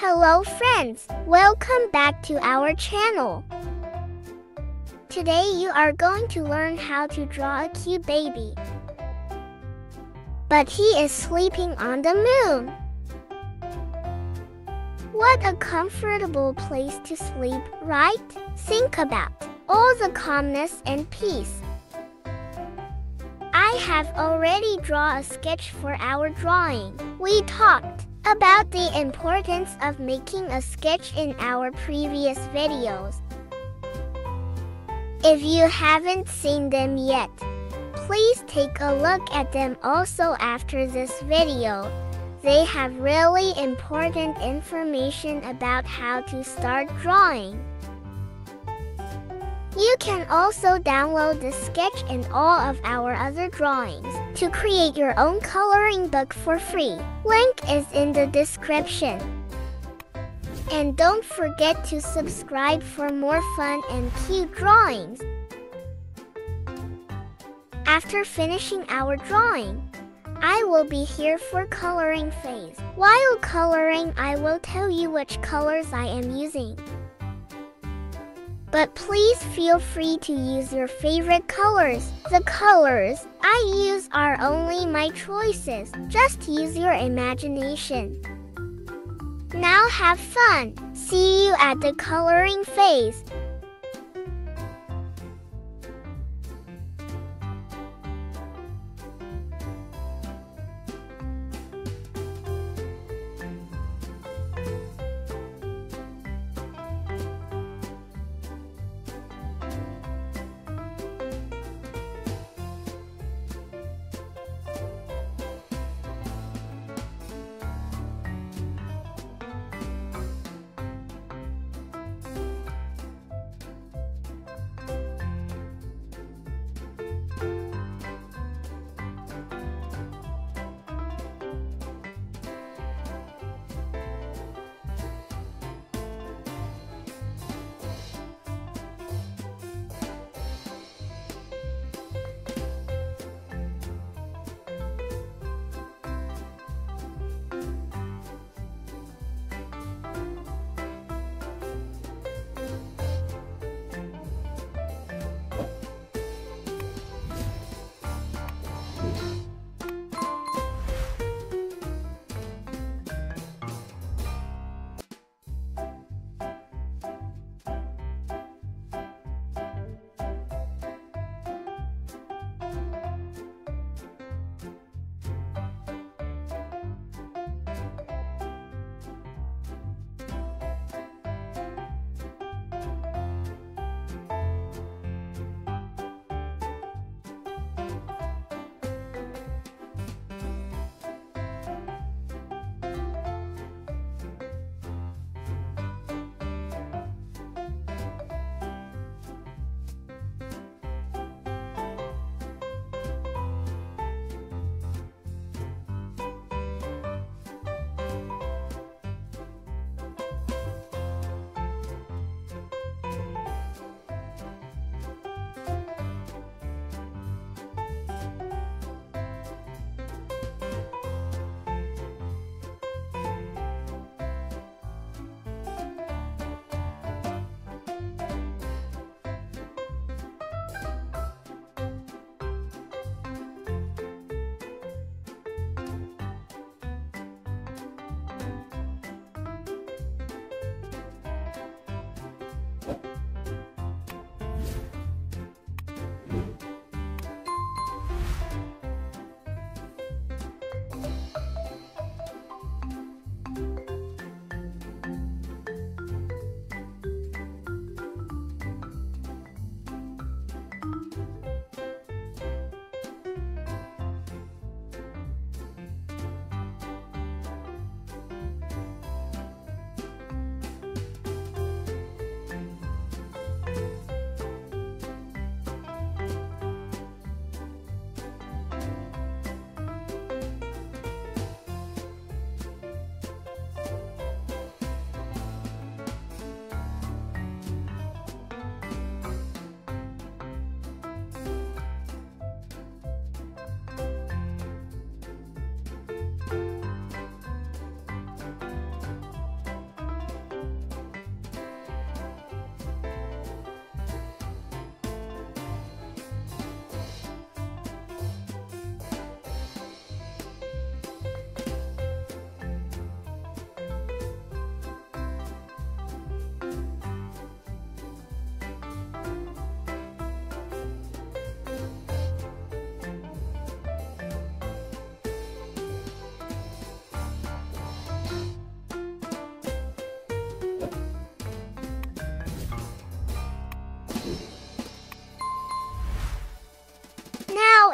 Hello friends, welcome back to our channel. Today you are going to learn how to draw a cute baby. But he is sleeping on the moon. What a comfortable place to sleep, right? Think about all the calmness and peace. I have already drawn a sketch for our drawing. We talked about the importance of making a sketch in our previous videos. If you haven't seen them yet, please take a look at them also after this video. They have really important information about how to start drawing. You can also download the sketch and all of our other drawings to create your own coloring book for free. Link is in the description. And don't forget to subscribe for more fun and cute drawings. After finishing our drawing, I will be here for coloring phase. While coloring, I will tell you which colors I am using. But please feel free to use your favorite colors. The colors I use are only my choices. Just use your imagination. Now have fun. See you at the coloring phase.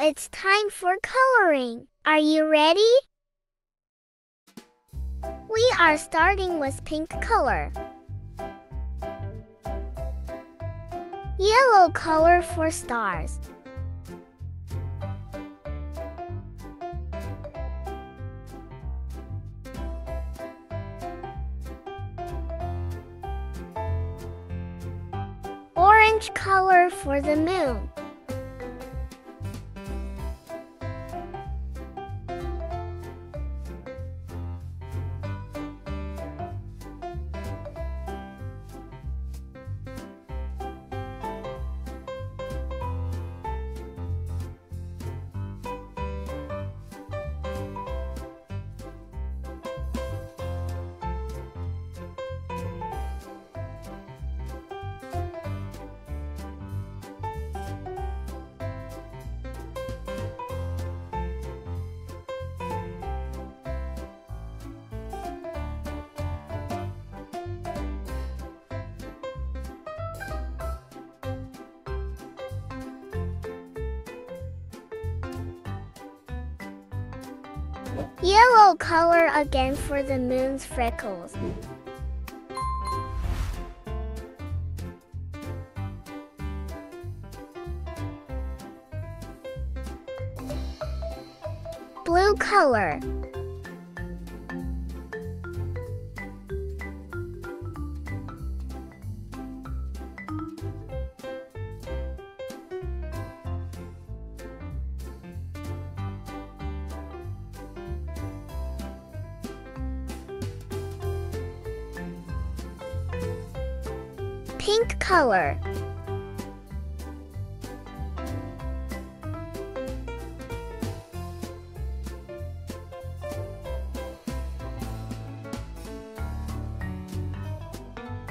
It's time for coloring. Are you ready? We are starting with pink color. Yellow color for stars. Orange color for the moon. Yellow color again for the moon's freckles. Blue color. Pink color.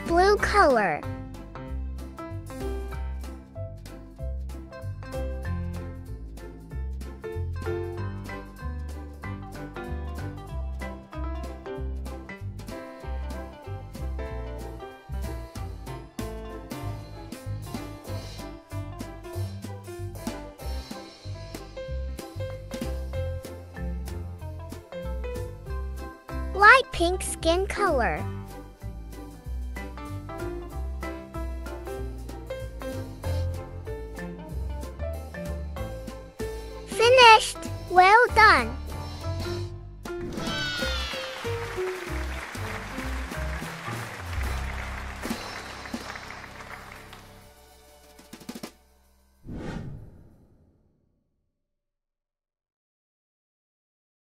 Blue color. Light pink skin color. Finished! Well done!